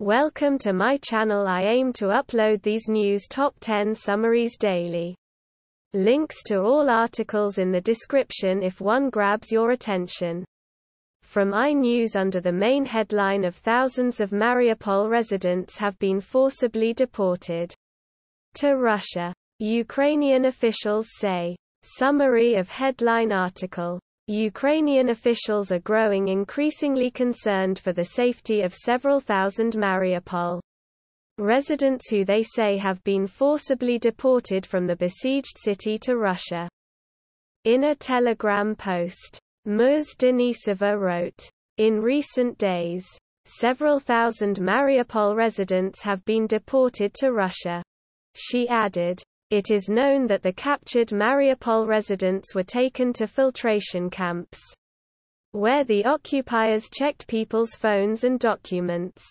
Welcome to my channel I aim to upload these news top 10 summaries daily. Links to all articles in the description if one grabs your attention. From iNews under the main headline of thousands of Mariupol residents have been forcibly deported to Russia. Ukrainian officials say. Summary of headline article Ukrainian officials are growing increasingly concerned for the safety of several thousand Mariupol residents who they say have been forcibly deported from the besieged city to Russia. In a telegram post, Muz Denisova wrote, In recent days, several thousand Mariupol residents have been deported to Russia. She added, it is known that the captured Mariupol residents were taken to filtration camps, where the occupiers checked people's phones and documents.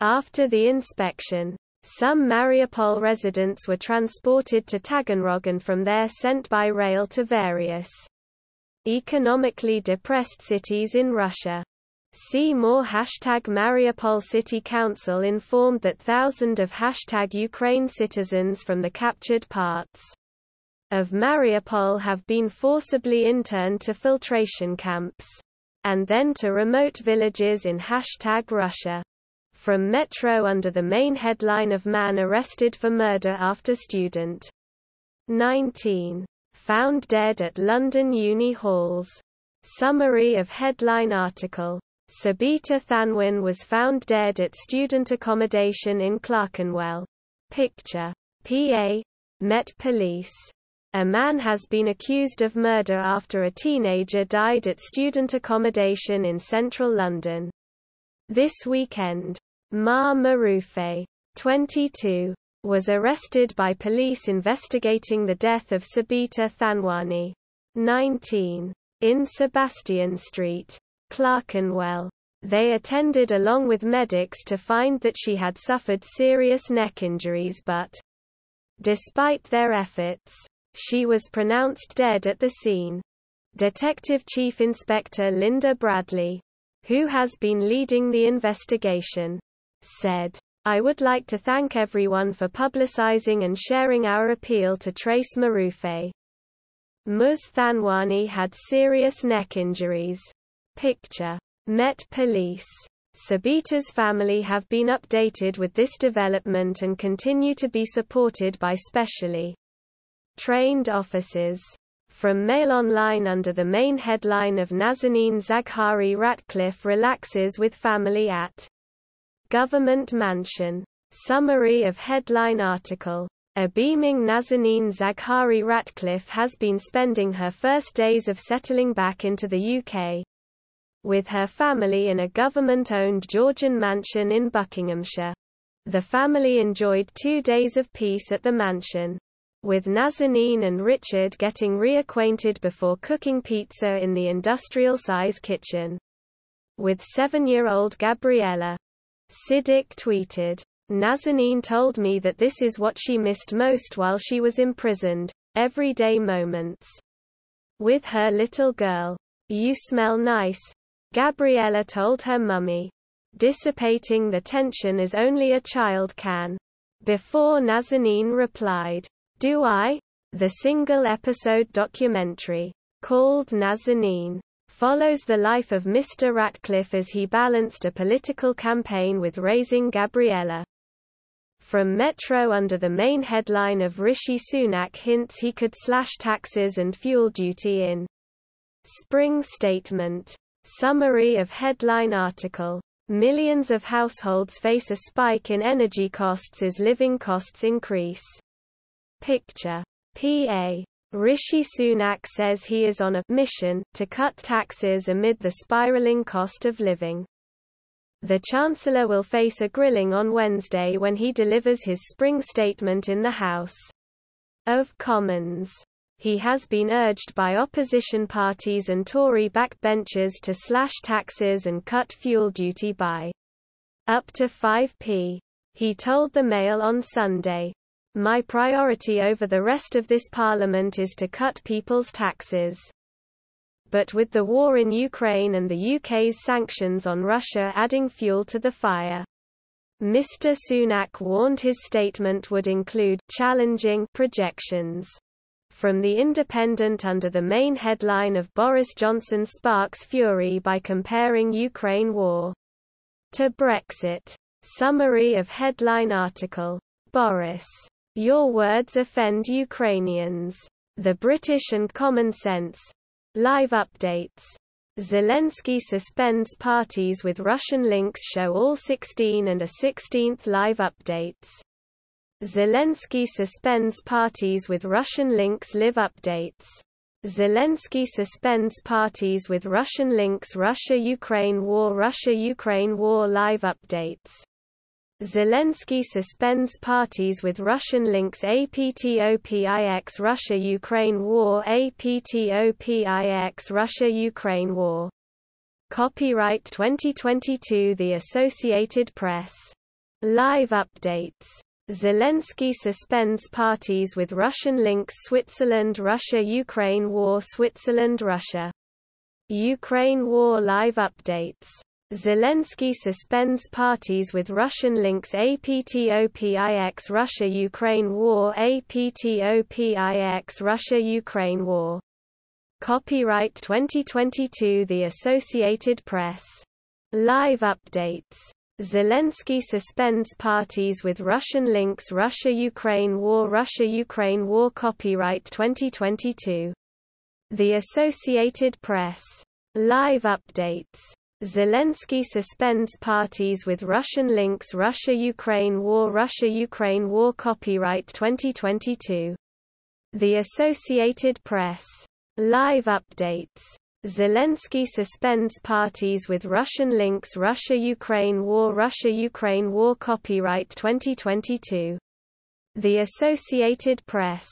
After the inspection, some Mariupol residents were transported to Taganrog and from there sent by rail to various economically depressed cities in Russia. See more Hashtag Mariupol City Council informed that thousands of Hashtag Ukraine citizens from the captured parts of Mariupol have been forcibly interned to filtration camps and then to remote villages in Hashtag Russia. From Metro under the main headline of Man arrested for murder after student. 19. Found dead at London Uni Halls. Summary of headline article Sabita Thanwani was found dead at student accommodation in Clerkenwell. Picture. PA. Met Police. A man has been accused of murder after a teenager died at student accommodation in central London. This weekend, Ma Marufe, 22, was arrested by police investigating the death of Sabita Thanwani, 19, in Sebastian Street. Clerkenwell. They attended along with medics to find that she had suffered serious neck injuries but, despite their efforts, she was pronounced dead at the scene. Detective Chief Inspector Linda Bradley, who has been leading the investigation, said, I would like to thank everyone for publicizing and sharing our appeal to trace Marufe. Muz Thanwani had serious neck injuries. Picture. Met Police. Sabita's family have been updated with this development and continue to be supported by specially trained officers. From Mail Online under the main headline of Nazanin Zaghari Ratcliffe relaxes with family at Government Mansion. Summary of headline article. A beaming Nazanin Zaghari Ratcliffe has been spending her first days of settling back into the UK with her family in a government-owned Georgian mansion in Buckinghamshire. The family enjoyed two days of peace at the mansion, with Nazanin and Richard getting reacquainted before cooking pizza in the industrial-size kitchen. With seven-year-old Gabriella. Siddiq tweeted, Nazanin told me that this is what she missed most while she was imprisoned, everyday moments. With her little girl. You smell nice, Gabriella told her mummy. Dissipating the tension as only a child can. Before Nazanin replied, Do I? The single-episode documentary, called Nazanin, follows the life of Mr. Ratcliffe as he balanced a political campaign with raising Gabriella. From Metro under the main headline of Rishi Sunak hints he could slash taxes and fuel duty in Spring Statement. Summary of headline article. Millions of households face a spike in energy costs as living costs increase. Picture. PA. Rishi Sunak says he is on a mission to cut taxes amid the spiraling cost of living. The Chancellor will face a grilling on Wednesday when he delivers his spring statement in the House of Commons. He has been urged by opposition parties and Tory backbenchers to slash taxes and cut fuel duty by up to 5p. He told the Mail on Sunday. My priority over the rest of this parliament is to cut people's taxes. But with the war in Ukraine and the UK's sanctions on Russia adding fuel to the fire, Mr. Sunak warned his statement would include challenging projections from The Independent under the main headline of Boris Johnson sparks fury by comparing Ukraine war to Brexit. Summary of headline article. Boris. Your words offend Ukrainians. The British and Common Sense. Live updates. Zelensky suspends parties with Russian links show all 16 and a 16th live updates. Zelensky suspends parties with Russian links live updates. Zelensky suspends parties with Russian links Russia-Ukraine war Russia-Ukraine war live updates. Zelensky suspends parties with Russian links APTOPIX Russia-Ukraine war APTOPIX Russia-Ukraine war. Copyright 2022 The Associated Press. Live updates Zelensky suspends parties with Russian links Switzerland Russia Ukraine war Switzerland Russia. Ukraine war live updates. Zelensky suspends parties with Russian links APTOPIX Russia Ukraine war APTOPIX Russia Ukraine war. Copyright 2022 The Associated Press. Live updates Zelensky suspends parties with Russian links Russia-Ukraine war Russia-Ukraine war Copyright 2022. The Associated Press. Live updates. Zelensky suspends parties with Russian links Russia-Ukraine war Russia-Ukraine war Copyright 2022. The Associated Press. Live updates. Zelensky suspends parties with Russian links Russia-Ukraine war Russia-Ukraine war Copyright 2022. The Associated Press.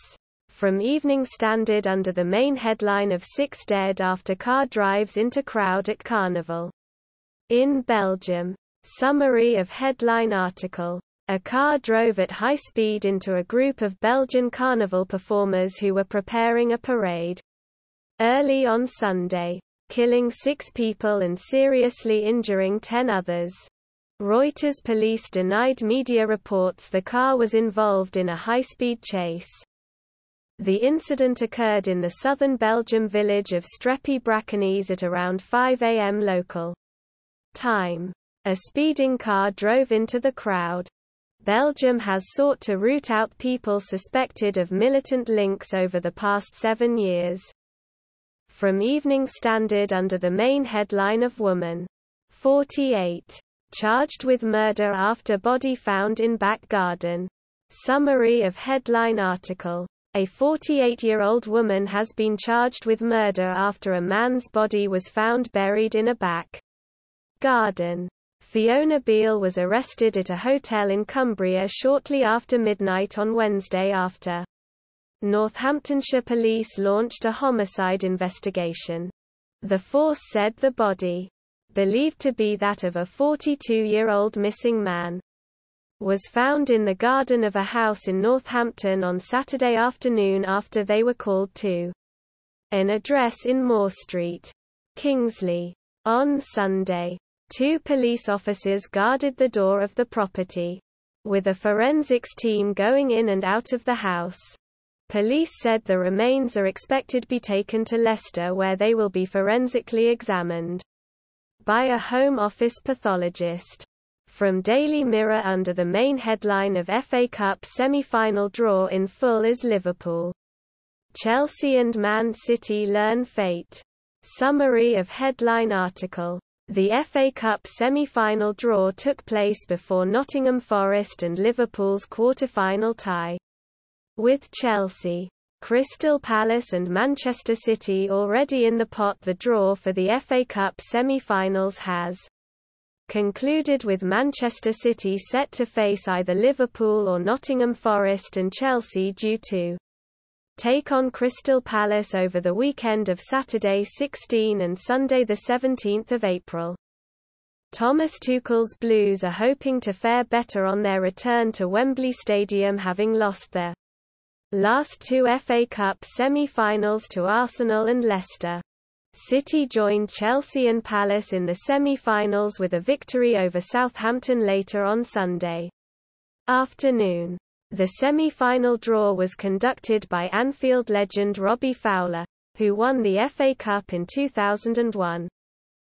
From Evening Standard under the main headline of Six Dead After Car Drives into Crowd at Carnival. In Belgium. Summary of headline article. A car drove at high speed into a group of Belgian carnival performers who were preparing a parade early on Sunday, killing six people and seriously injuring ten others. Reuters police denied media reports the car was involved in a high-speed chase. The incident occurred in the southern Belgium village of Strepy-Bracquegnies at around 5 a.m. local time. A speeding car drove into the crowd. Belgium has sought to root out people suspected of militant links over the past seven years from Evening Standard under the main headline of Woman 48. Charged with murder after body found in back garden. Summary of headline article. A 48-year-old woman has been charged with murder after a man's body was found buried in a back garden. Fiona Beale was arrested at a hotel in Cumbria shortly after midnight on Wednesday after Northamptonshire police launched a homicide investigation. The force said the body, believed to be that of a 42-year-old missing man, was found in the garden of a house in Northampton on Saturday afternoon after they were called to an address in Moore Street, Kingsley. On Sunday, two police officers guarded the door of the property, with a forensics team going in and out of the house. Police said the remains are expected to be taken to Leicester where they will be forensically examined by a Home Office pathologist. From Daily Mirror under the main headline of FA Cup semi-final draw in full is Liverpool. Chelsea and Man City learn fate. Summary of headline article. The FA Cup semi-final draw took place before Nottingham Forest and Liverpool's quarter-final tie with Chelsea, Crystal Palace and Manchester City already in the pot the draw for the FA Cup semi-finals has concluded with Manchester City set to face either Liverpool or Nottingham Forest and Chelsea due to take on Crystal Palace over the weekend of Saturday 16 and Sunday 17 April. Thomas Tuchel's Blues are hoping to fare better on their return to Wembley Stadium having lost their last two FA Cup semi-finals to Arsenal and Leicester. City joined Chelsea and Palace in the semi-finals with a victory over Southampton later on Sunday afternoon. The semi-final draw was conducted by Anfield legend Robbie Fowler, who won the FA Cup in 2001.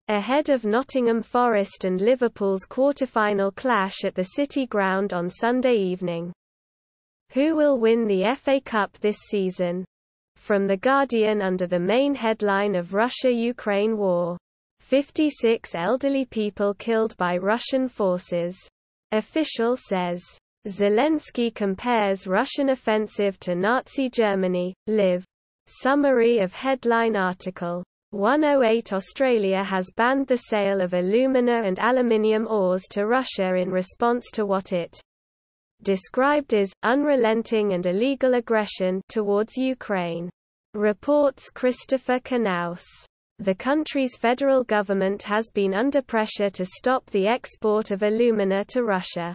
Ahead of Nottingham Forest and Liverpool's quarter-final clash at the City Ground on Sunday evening. Who will win the FA Cup this season? From The Guardian under the main headline of Russia-Ukraine war. 56 elderly people killed by Russian forces. Official says. Zelensky compares Russian offensive to Nazi Germany. Live. Summary of headline article. 108 Australia has banned the sale of alumina and aluminium ores to Russia in response to what it described as unrelenting and illegal aggression towards Ukraine. Reports Christopher Knaus. The country's federal government has been under pressure to stop the export of alumina to Russia.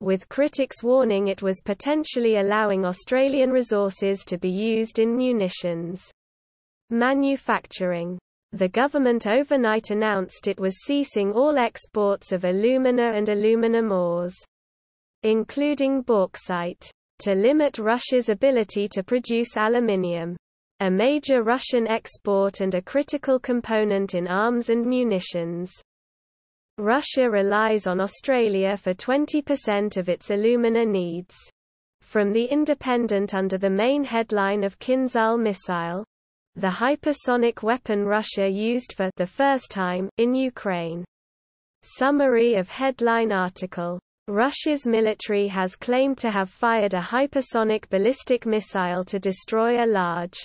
With critics warning it was potentially allowing Australian resources to be used in munitions manufacturing. The government overnight announced it was ceasing all exports of alumina and aluminum ores including bauxite, to limit Russia's ability to produce aluminium. A major Russian export and a critical component in arms and munitions. Russia relies on Australia for 20% of its alumina needs. From The Independent under the main headline of Kinzhal missile, the hypersonic weapon Russia used for the first time in Ukraine. Summary of headline article Russia's military has claimed to have fired a hypersonic ballistic missile to destroy a large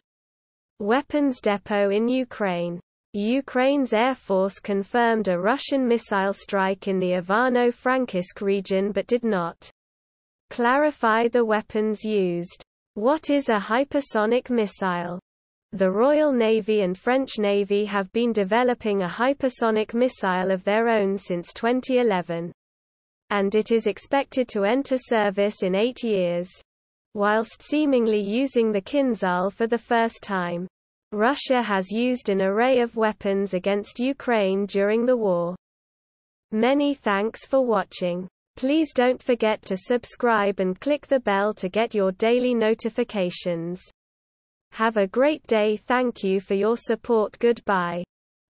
weapons depot in Ukraine. Ukraine's Air Force confirmed a Russian missile strike in the Ivano-Frankivsk region but did not clarify the weapons used. What is a hypersonic missile? The Royal Navy and French Navy have been developing a hypersonic missile of their own since 2011 and it is expected to enter service in eight years. Whilst seemingly using the Kinzhal for the first time. Russia has used an array of weapons against Ukraine during the war. Many thanks for watching. Please don't forget to subscribe and click the bell to get your daily notifications. Have a great day thank you for your support goodbye.